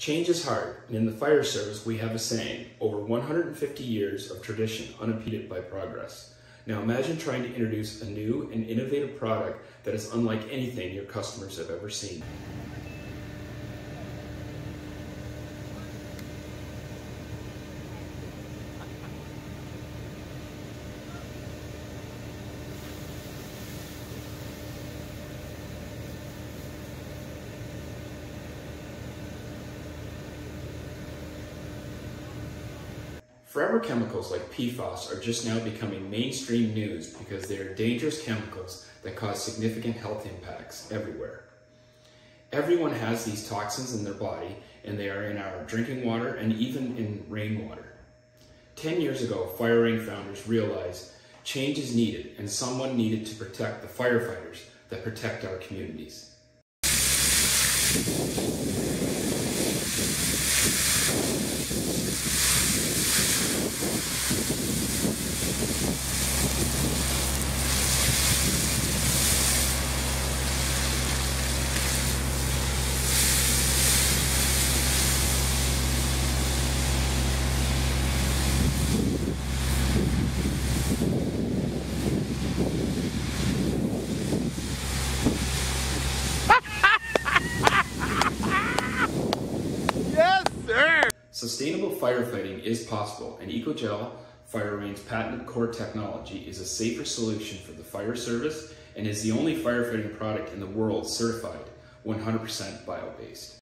Change is hard, and in the fire service we have a saying, over 150 years of tradition unimpeded by progress. Now imagine trying to introduce a new and innovative product that is unlike anything your customers have ever seen. Forever chemicals like PFAS are just now becoming mainstream news because they are dangerous chemicals that cause significant health impacts everywhere. Everyone has these toxins in their body and they are in our drinking water and even in rainwater. 10 years ago, Fire FireRein founders realized change is needed and someone needed to protect the firefighters that protect our communities. Sustainable firefighting is possible, and EcoGel, FireRein's patented core technology, is a safer solution for the fire service and is the only firefighting product in the world certified 100% bio-based.